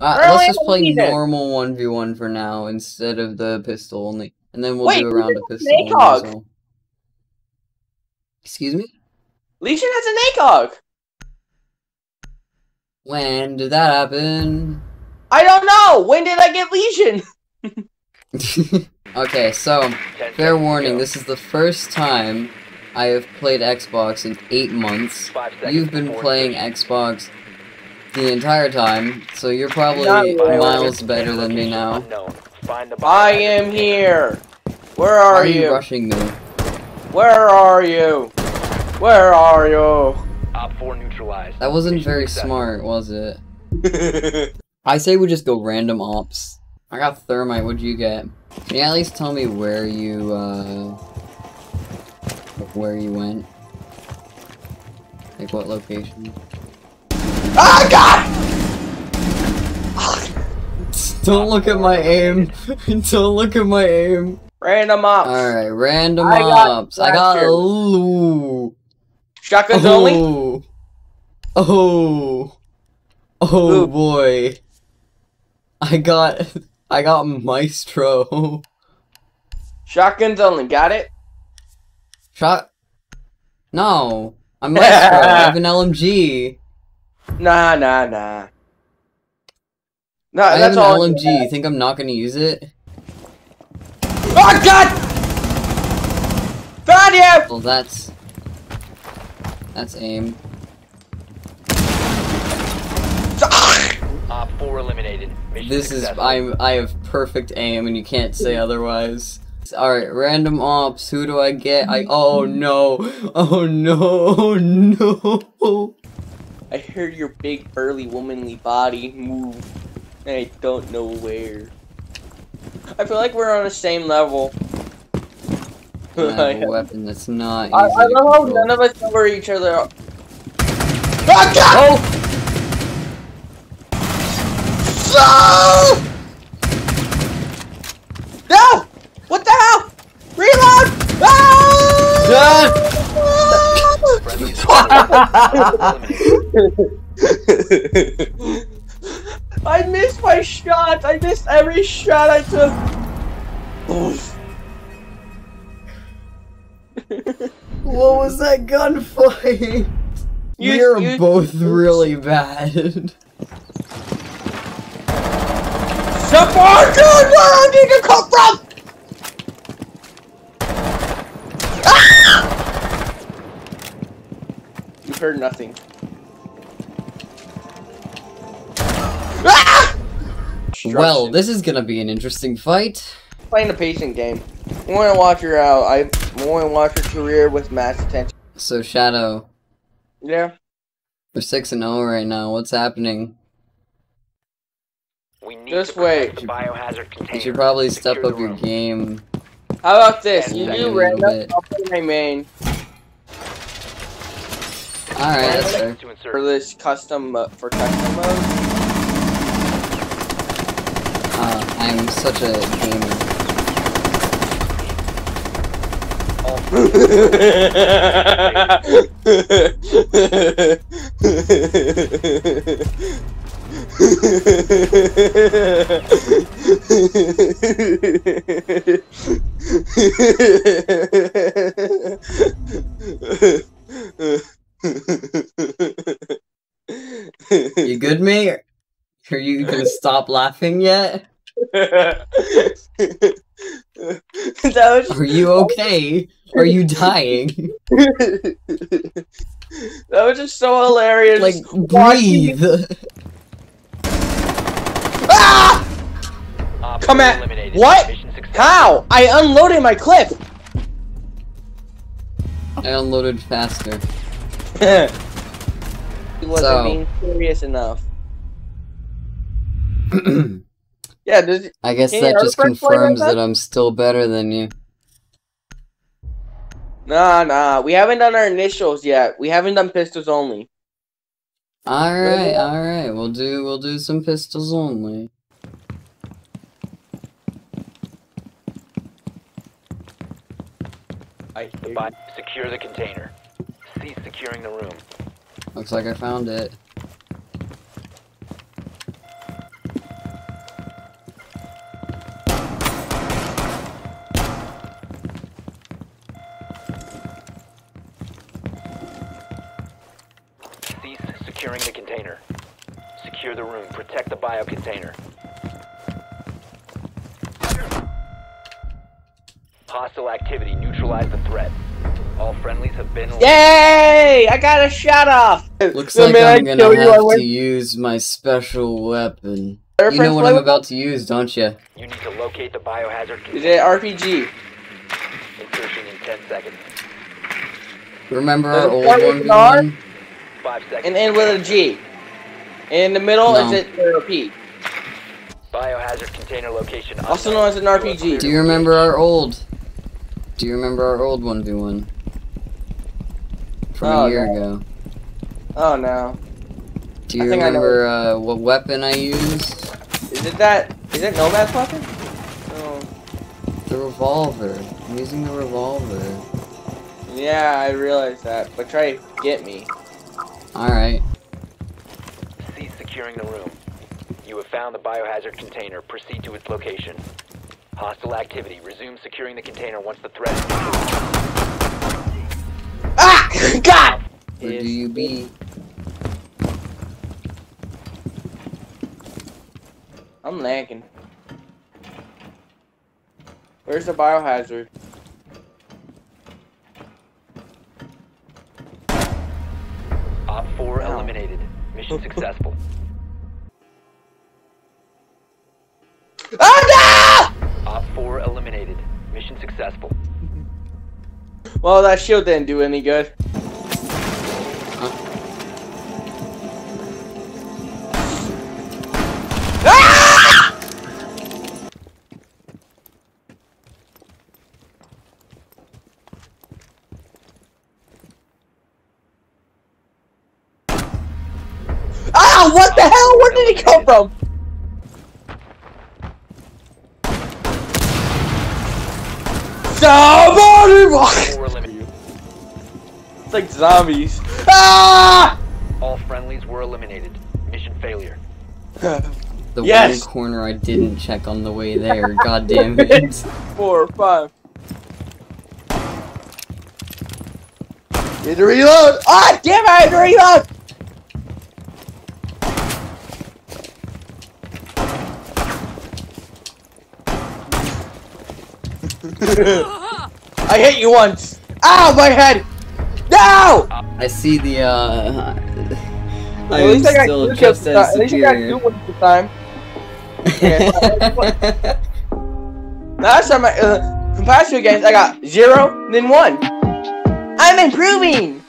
Uh, let's just play normal 1v1 for now instead of the pistol only. And then we'll Wait, do a round of pistol only as ACOG. Excuse me? Lesion has an ACOG. When did that happen? I don't know. When did I get Lesion? okay, so, fair warning, this is the first time I have played Xbox in eight months. You've been playing. Xbox the entire time, so you're probably Not miles better than me now. unknown. Find the I am here. Where Why are, are you you? rushing me? Where are you? Where are you? Op 4 neutralized. That wasn't Mission very successful. smart, was it? I say we just go random ops. I got thermite, what'd you get? Can you at least tell me where you, uh... Where you went? Like, what location? Ah, God! Don't look at my aim! Don't look at my aim! Random ops. Alright, random I got. I got. Ooh. Shotguns only? Oh. Oh. Oh Ooh. boy. I got I got Maestro. Shotguns only. Got it? Shot No. I'm Maestro. I have an LMG. Nah, nah, nah. No, I have that's an all. LMG. You think I'm not gonna use it? Oh, God! Found you! Well that's that's aim. Op 4 eliminated. Mission This is. I'm I have perfect aim and you can't say otherwise. Alright, random ops, who do I get? I oh no. Oh no. Oh no. I heard your big, burly, womanly body move. And I don't know where. I feel like we're on the same level. I have a weapon that's not I, I to love how none of us know where each other are. Oh, God! Oh! No! What the hell? Reload! Ah! Friendly eliminated. I missed my shot! I missed every shot I took! What was that gunfight? You- We're you- both really bad. Support, dude! Where did you come from? Ah! You heard nothing. Well, this is gonna be an interesting fight. playing the patient game. I want to watch her out. I want to watch her career with mass attention. So Shadow, Yeah. we're six and zero right now. What's happening? We need Just to protect wait. the biohazard container. You should probably step up your game. How about this? You do a random. I'll play my main All right, that's fair. For this custom uh, for custom mode. Uh, I'm such a gamer. You good, mate? Are you gonna stop laughing yet? that was Are you okay? Are you dying? that was just so hilarious. Like, breathe. Ah! Op Come at- what? Mission. How? I unloaded my clip. I unloaded faster. he wasn't So- being serious enough. Yeah, does, I guess that just ever like confirms that? that I'm still better than you. nah, nah. We haven't done our initials yet. We haven't done pistols only. Alright, alright. We'll do we'll do some pistols only. I The bi- secure the container. Cease securing the room. Looks like I found it. Container. Secure the room. Protect the bio container. Hostile activity. Neutralize the threat. All friendlies have been. Yay! I got a shot off. Looks The like minute I I'm gonna kill you, I have win. to use my special weapon. Our You know what play I'm about to use, don't you? You need to locate the biohazard Is it RPG? Insertion in 10 seconds. Remember our old one an R? v1? 5 seconds. And end with a G. In the middle No. is it therapy. Biohazard container location. Also known as an RPG. Do you remember our old? Do you remember our old 1v1? From Oh, a year no. ago. Oh no. Do you I remember uh, what weapon I used? Is it that? Is it Nomad's weapon? Oh. The revolver. I'm using the revolver. Yeah, I realize that. But try to get me. Alright. Cease securing the room. You have found the biohazard container. Proceed to its location. Hostile activity. Resume securing the container once the threat is Ah! God! Where do you be? I'm lagging. Where's the biohazard? Mission successful. Oh Op 4 eliminated. Mission successful. Well, that shield didn't do any good. Ah! What the hell? Where did he come from? Somebody walk! It's like zombies. Ah! All friendlies were eliminated. Mission failure. The Yes! one corner I didn't check on the way there. God damn it. Four, five. Need to reload! Ah, damn it! I had to reload! I hit you once! Ow, my head! No! I see the, uh... I At am least I got still just as At least I got two superior. ones this time. Last time I, uh, from past two games, I got zero, then one. I'm improving!